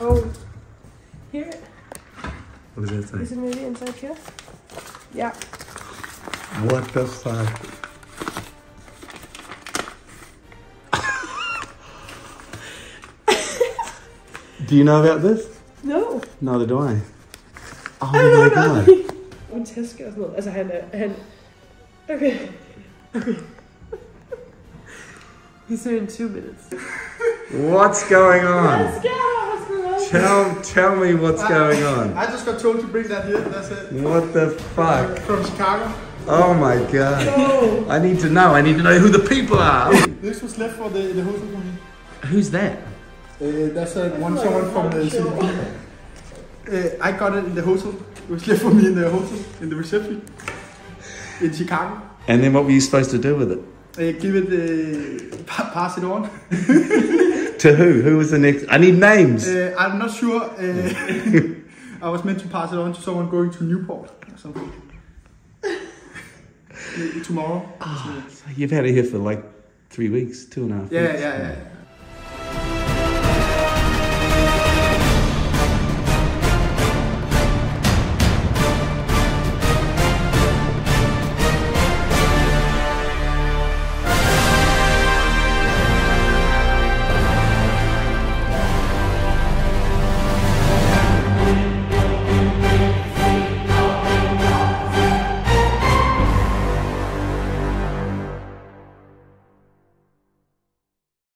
Oh, hear it? What does that say? Is it maybe inside here? Yeah. What the fuck? do you know about this? No. Neither do I. Oh I my god. On Tesco's not as a hand. Okay. Okay. He's here in two minutes. What's going on? Let's go! Tell tell me what's going on. I just got told to bring that here. That's it. What the fuck? From Chicago. Oh my god. Oh. I need to know. I need to know who the people are. This was left for the, the hotel company. Who's that? Uh, that's uh, one someone from the CDP. Uh, I got it in the hotel. It was left for me in the hotel, in the reception. In Chicago. And then what were you supposed to do with it? Uh, give it, uh, pa- pass it on. To who? Who was the next? I need names. Uh, I'm not sure. Uh, I was meant to pass it on to someone going to Newport or something. Tomorrow. You've had it here for like three weeks, two and a half Yeah, weeks. yeah, yeah.